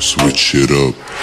Switch it up.